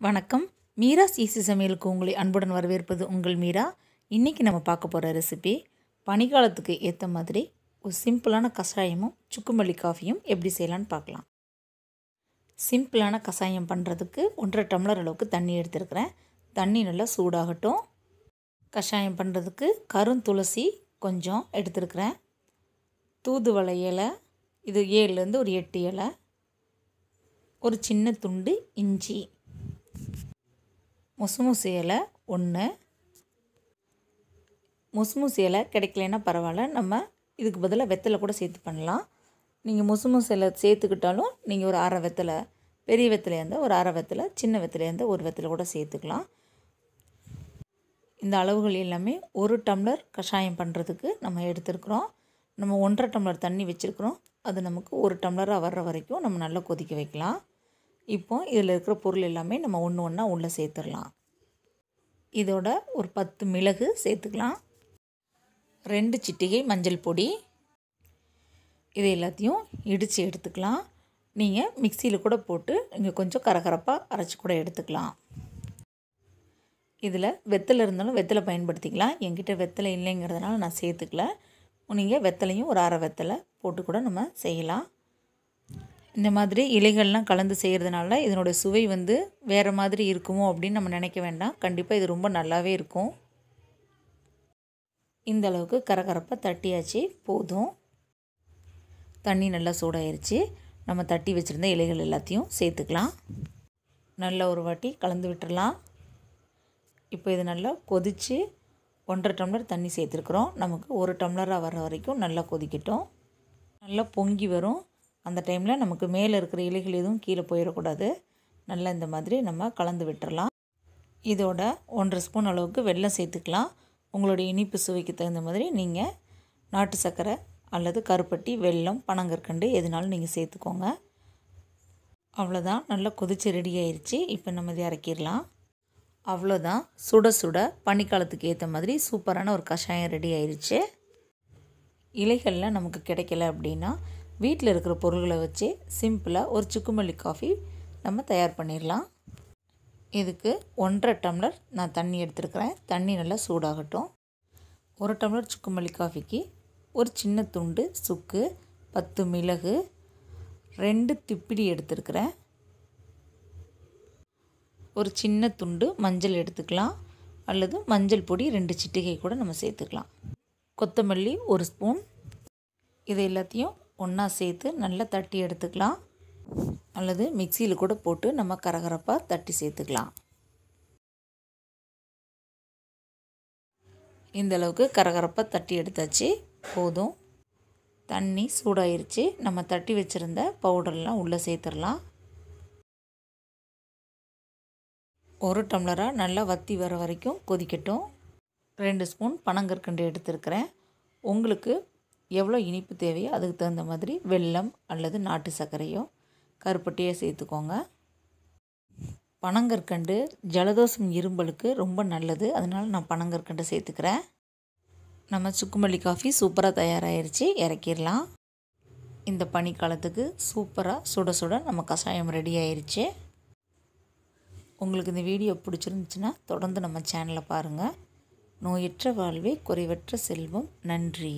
வணக்கம். மீராஸ் சீசி சமையலுக்கு உங்களை அன்புடன் வரவேற்பது உங்கள் மீரா. இன்றைக்கி நம்ம பார்க்க போகிற ரெசிபி பனிக்காலத்துக்கு ஏற்ற மாதிரி ஒரு சிம்பிளான கஷாயமும் சுக்குமல்லி காஃபியும் எப்படி செய்யலான்னு பார்க்கலாம். சிம்பிளான கஷாயம் பண்ணுறதுக்கு ஒன்றரை டம்ளர் அளவுக்கு தண்ணி எடுத்துருக்கிறேன். தண்ணி நல்லா சூடாகட்டும். கஷாயம் பண்ணுறதுக்கு கருந்துளசி கொஞ்சம் எடுத்துருக்கிறேன். தூதுவளை இலை இது ஏழுலேருந்து ஒரு எட்டு இலை ஒரு சின்ன துண்டு இஞ்சி. முசுமுசு இலை ஒன்று. முசுமுசு இலை கிடைக்கலன்னா பரவாயில்ல நம்ம இதுக்கு பதிலாக வெத்தலை கூட சேர்த்து பண்ணலாம். நீங்கள் முசுமுசு இலை சேர்த்துக்கிட்டாலும் நீங்கள் ஒரு அரை வெத்தலை பெரிய வெத்தலையாக இருந்தால் ஒரு அரை வெத்தலை சின்ன வெத்தலையாக இருந்தால் ஒரு வெத்தலை கூட சேர்த்துக்கலாம். இந்த அளவுகள் எல்லாமே ஒரு டம்ளர் கஷாயம் பண்ணுறதுக்கு நம்ம எடுத்துருக்குறோம். நம்ம ஒன்றரை டம்ளர் தண்ணி வச்சுருக்குறோம். அது நமக்கு ஒரு டம்ளராக வர்ற வரைக்கும் நம்ம நல்லா கொதிக்க வைக்கலாம். இப்போ இதில் இருக்கிற பொருள் எல்லாமே நம்ம ஒன்று ஒன்றா உள்ளே சேர்த்துடலாம். இதோட ஒரு பத்து மிளகு சேர்த்துக்கலாம். ரெண்டு சிட்டிகை மஞ்சள் பொடி. இது எல்லாத்தையும் இடித்து எடுத்துக்கலாம். நீங்கள் மிக்சியில் கூட போட்டு இங்கே கொஞ்சம் கரகரப்பாக அரைச்சி கூட எடுத்துக்கலாம். இதில் வெத்தலை இருந்தாலும் வெத்தலை பயன்படுத்திக்கலாம். என்கிட்ட வெத்தலை இல்லைங்கிறதுனால நான் சேர்த்துக்கல. நீங்கள் வெத்தலையும் ஒரு அரை வெத்தலை போட்டு கூட நம்ம செய்யலாம். இந்த மாதிரி இலைகள்லாம் கலந்து செய்கிறதுனால இதனோட சுவை வந்து வேறு மாதிரி இருக்குமோ அப்படின்னு நம்ம நினைக்க வேண்டாம். கண்டிப்பாக இது ரொம்ப நல்லாவே இருக்கும். இந்த அளவுக்கு கரகரப்பாக தட்டியாச்சு. போதும். தண்ணி நல்லா சூடாயிருச்சு. நம்ம தட்டி வச்சுருந்த இலைகள் எல்லாத்தையும் சேர்த்துக்கலாம். நல்லா ஒரு வாட்டி கலந்து விட்டுறலாம். இப்போ இது நல்லா கொதித்து ஒன்றரை டம்ளர் தண்ணி சேர்த்துருக்குறோம். நமக்கு ஒரு டம்ளராக வர வரைக்கும் நல்லா கொதிக்கட்டும். நல்லா பொங்கி வரும். அந்த டைமில் நமக்கு மேலே இருக்கிற இலைகள் எதுவும் கீழே போயிடக்கூடாது நல்லா இந்த மாதிரி நம்ம கலந்து விட்டுறலாம். இதோட ஒன்றரை ஸ்பூன் அளவுக்கு வெல்லம் சேர்த்துக்கலாம். உங்களுடைய இனிப்பு சுவைக்கு தகுந்த மாதிரி நீங்கள் நாட்டு சர்க்கரை அல்லது கருப்பட்டி வெல்லம் பனங்கற்கண்டு எதுனாலும் நீங்கள் சேர்த்துக்கோங்க. அவ்வளோதான் நல்லா கொதிச்சு ரெடி ஆயிடுச்சு இப்போ நம்ம இதை இறக்கிடலாம். அவ்வளோதான் சுட சுட பனிக்காலத்துக்கு ஏற்ற மாதிரி சூப்பரான ஒரு கஷாயம் ரெடி ஆயிடுச்சு இலைகளில் நமக்கு கிடைக்கல அப்படின்னா வீட்டில் இருக்கிற பொருள்களை வச்சு சிம்பிளாக ஒரு சுக்குமல்லி காஃபி நம்ம தயார் பண்ணிடலாம். இதுக்கு ஒன்றரை டம்ளர் நான் தண்ணி எடுத்துருக்கிறேன். தண்ணி நல்லா சூடாகட்டும். ஒரு டம்ளர் சுக்குமல்லி காஃபிக்கு ஒரு சின்ன துண்டு சுக்கு பத்து மிளகு ரெண்டு திப்பிடி எடுத்துருக்கிறேன். ஒரு சின்ன துண்டு மஞ்சள் எடுத்துக்கலாம். அல்லது மஞ்சள் பொடி ரெண்டு சிட்டிகை கூட நம்ம சேர்த்துக்கலாம். கொத்தமல்லி ஒரு ஸ்பூன். இதை எல்லாத்தையும் ஒன்றா சேர்த்து நல்லா தட்டி எடுத்துக்கலாம். அல்லது மிக்சியில் கூட போட்டு நம்ம கரகரப்பாக தட்டி சேர்த்துக்கலாம். இந்த அளவுக்கு கரகரப்பாக தட்டி எடுத்தாச்சு. போதும். தண்ணி சூடாயிருச்சு. நம்ம தட்டி வச்சுருந்த பவுடர்லாம் உள்ளே சேர்த்துடலாம். ஒரு டம்ளராக நல்லா வற்றி வர வரைக்கும் கொதிக்கட்டும். ரெண்டு ஸ்பூன் பனங்கற்கண்டு எடுத்துருக்கிறேன். உங்களுக்கு எவ்வளோ இனிப்பு தேவையோ அதுக்கு தகுந்த மாதிரி வெல்லம் அல்லது நாட்டு சர்க்கரையோ கருப்பட்டியோ சேர்த்துக்கோங்க. பனங்கற்கண்டு ஜலதோஷம் இரும்பலுக்கு ரொம்ப நல்லது. அதனால் நான் பனங்கற்கண்டு சேர்த்துக்கிறேன். நம்ம சுக்குமல்லி காஃபி சூப்பராக தயாராகிருச்சு இறக்கிடலாம். இந்த பனிக்காலத்துக்கு சூப்பராக சுட சுட நம்ம கஷாயம் ரெடி ஆயிடுச்சு உங்களுக்கு இந்த வீடியோ பிடிச்சிருந்துச்சுன்னா தொடர்ந்து நம்ம சேனலை பாருங்கள் நோயற்ற வாழ்வே குறைவற்ற செல்வம். நன்றி.